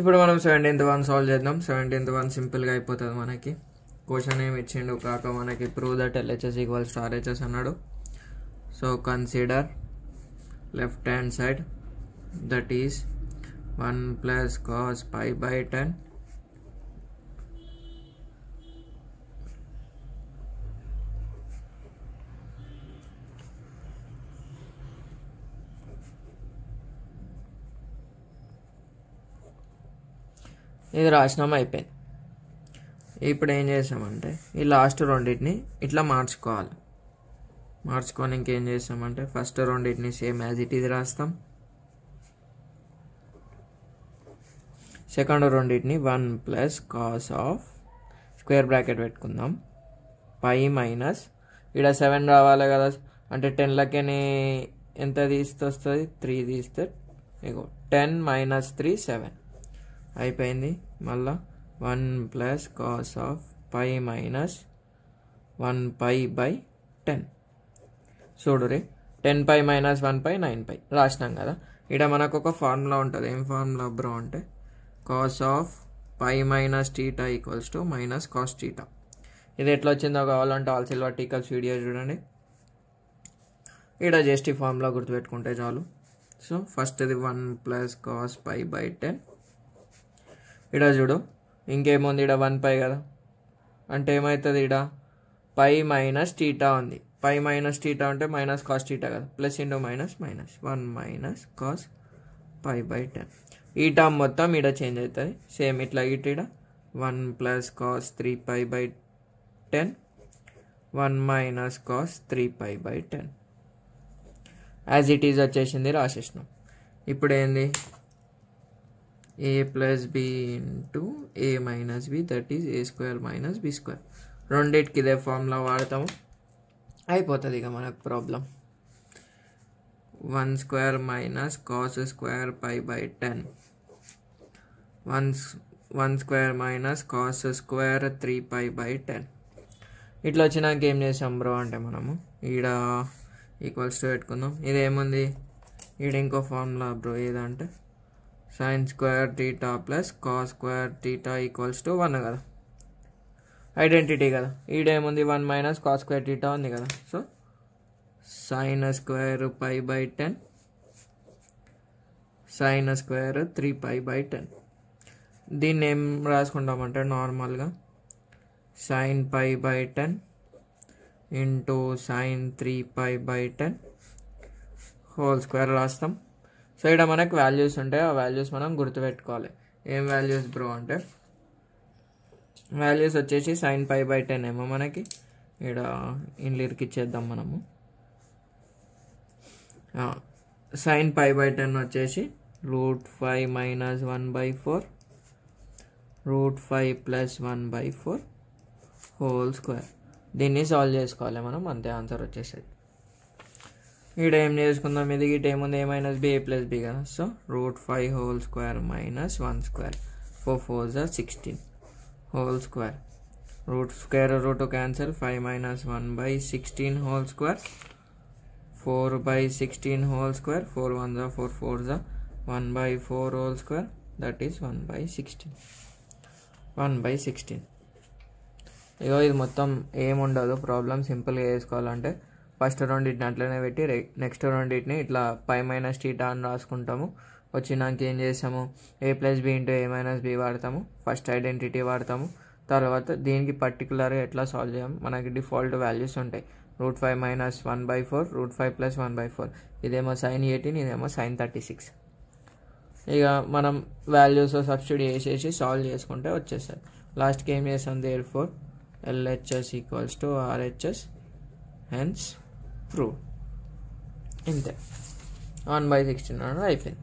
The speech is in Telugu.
ఇప్పుడు మనం సెవెంటీన్త్ వన్ సాల్వ్ చేద్దాం. సెవెంటీన్త్ వన్ సింపుల్గా అయిపోతుంది మనకి. క్వశ్చన్ ఏమి ఇచ్చిండు కాక మనకి prove that LHS equal RHS అన్నాడు. So consider left hand side that is one plus cos pi by ten ఇది రాసినాం అయిపోయింది. ఇప్పుడు ఏం చేసామంటే ఈ లాస్ట్ రెండింటిని ఇట్లా మార్చుకోవాలి. మార్చుకొని ఇంకేం చేసామంటే ఫస్ట్ రెండింటిని సేమ్ యాజ్ ఇట్ ఇది రాస్తాం. సెకండ్ రెండింటిని one plus cos of square bracket పెట్టుకుందాం. పై మైనస్ ఇక్కడ సెవెన్ రావాలి కదా అంటే టెన్లకేని ఎంత తీస్తే వస్తుంది? త్రీ తీస్తే ఇగో టెన్ మైనస్ త్రీ సెవెన్ అయిపోయింది. మళ్ళా one plus cos of pi minus one pi by ten. చూడు రే ten pi minus one pi nine pi. రాసినాం కదా. ఇక్కడ మనకు ఒక ఫార్ములా ఉంటుంది. ఏం ఫార్ములా బ్రో అంటే cos of pi minus theta equals to minus cos theta. ఇది ఎట్లా వచ్చిందో కావాలంటే ఆల్ సిల్వర్ టీకల్స్ వీడియో చూడండి. ఇక్కడ జస్ట్ ఈ ఫార్ములా గుర్తుపెట్టుకుంటే చాలు. సో ఫస్ట్ ఇది one plus cos pi by ten. ఇడ చూడు. ఇంకేముంది ఇడ వన్ పై కదా. అంటే ఏమవుతుంది ఇడ? పై మైనస్ టీటా ఉంది. పై మైనస్ టీటా అంటే మైనస్ కాస్ టీటా కదా. Plus into minus minus one minus cos pi by ten. ఈ టర్మ్ మొత్తం ఈడ చేంజ్ అవుతుంది. సేమ్ ఇట్లా ఇటు ఈడ one plus cos three pi by ten. One minus cos three pi by ten. As it is వచ్చేసింది రాసేసినాం. ఇప్పుడు ఏంది? A plus B into A minus B that is A square minus B square రెండింటికి ఇదే ఫార్ములా వాడతాము. అయిపోతుంది ఇక మనకు problem one square minus cos square pi by ten one one square minus cos square three pi by ten ఇట్లా వచ్చినాక ఏం చేసాం బ్రో అంటే మనము ఈడ ఈక్వల్స్ టు పెట్టుకుందాం. ఇదేముంది? ఈడ ఇంకో ఫార్ములా బ్రో ఏదంటే sine square theta plus cos square theta equals to one కదా. ఐడెంటిటీ కదా. ఈడేముంది? One minus cos square theta ఉంది కదా. So sine square pi by ten sine square three pi by ten దీన్ని ఏం రాసుకుంటామంటే నార్మల్గా sine pi by ten into sine three pi by ten whole square రాస్తాం. సో ఇక్కడ మనకు వాల్యూస్ ఉంటాయి. ఆ వాల్యూస్ మనం గుర్తుపెట్టుకోవాలి. ఏం వాల్యూస్ బ్రో అంటే? వాల్యూస్ వచ్చేసి సైన్ పై బై టెన్ ఏమో మనకి. ఇక్కడ ఇన్లీర్కి ఇచ్చేద్దాం మనము. సైన్ పై బై టెన్ వచ్చేసి root five minus one by four root five plus one by four whole square దీన్ని సాల్వ్ చేసుకోవాలి మనం. అంతే ఆన్సర్ వచ్చేసేది. ఇక్కడ ఏం చేసుకుందాం ఇది టైం ఉంది. A minus B A plus B కదా. So root five whole square minus one square four four జా sixteen whole square root square root cancel five minus one by sixteen whole square four by sixteen whole square four one జా ఫోర్ ఫోర్ జా one by four whole square that is one by sixteen one by sixteen ఇగో ఇది మొత్తం ఏముండదు ప్రాబ్లం సింపుల్గా వేసుకోవాలంటే ఫస్ట్ రెండింటిని అట్లనే పెట్టి నెక్స్ట్ రెండింటిని ఇట్లా పై మైనస్ టీటా అని రాసుకుంటాము. వచ్చినాక ఏం చేస్తాము? A plus B into A minus B వాడతాము. ఫస్ట్ ఐడెంటిటీ వాడతాము. తర్వాత దీనికి పర్టికులర్గా ఎట్లా సాల్వ్ చేయం? మనకి డిఫాల్ట్ వాల్యూస్ ఉంటాయి. Root five minus one by four root five plus one by four. ఇదేమో సైన్ ఎయిటీన్ ఇదేమో సైన్ థర్టీ సిక్స్. ఇక మనం వాల్యూస్ సబ్స్టిట్యూట్ చేసేసి సాల్వ్ చేసుకుంటే వచ్చేస్తుంది. లాస్ట్కి ఏం చేస్తాం? Therefore LHS equals to RHS. Hence prove ఇంతే వన్ బై సిక్స్టీన్ అయిపోయింది